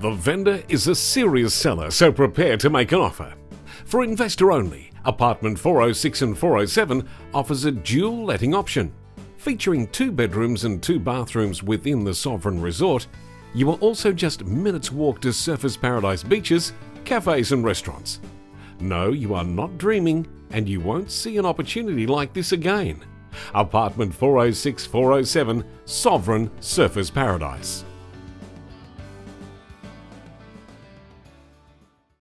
The vendor is a serious seller, so prepare to make an offer. For investor only, Apartment 406 and 407 offers a dual letting option. Featuring two bedrooms and two bathrooms within the Sovereign Resort, you are also just minutes walk to Surfers Paradise beaches, cafes and restaurants. No, you are not dreaming and you won't see an opportunity like this again. Apartment 406 407 Sovereign Surfers Paradise.